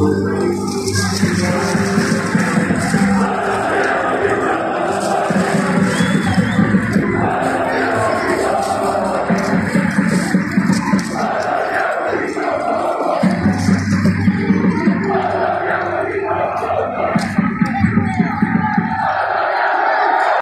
Amen.